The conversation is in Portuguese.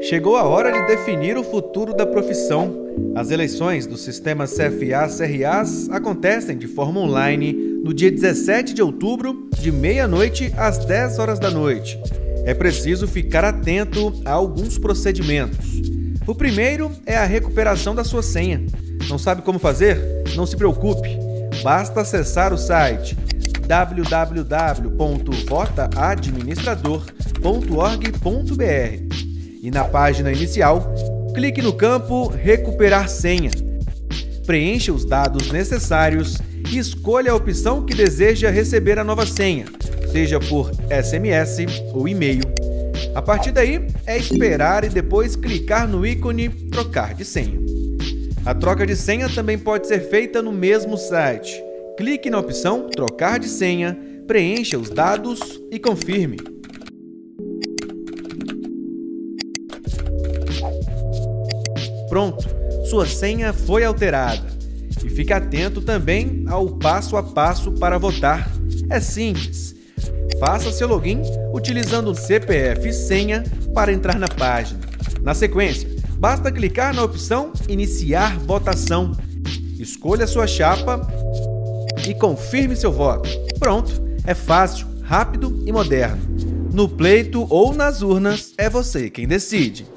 Chegou a hora de definir o futuro da profissão. As eleições do sistema CFA-CRAs acontecem de forma online no dia 17 de outubro, de meia-noite às 10 horas da noite. É preciso ficar atento a alguns procedimentos. O primeiro é a recuperação da sua senha. Não sabe como fazer? Não se preocupe. Basta acessar o site www.votaadministrador.org.br e na página inicial, clique no campo Recuperar senha. Preencha os dados necessários e escolha a opção que deseja receber a nova senha, seja por SMS ou e-mail. A partir daí, é esperar e depois clicar no ícone Trocar de senha. A troca de senha também pode ser feita no mesmo site. Clique na opção Trocar de senha, preencha os dados e confirme. Pronto, sua senha foi alterada. E fique atento também ao passo a passo para votar. É simples. Faça seu login utilizando o CPF e senha para entrar na página. Na sequência, basta clicar na opção Iniciar votação. Escolha sua chapa e confirme seu voto. Pronto, é fácil, rápido e moderno. No pleito ou nas urnas, é você quem decide.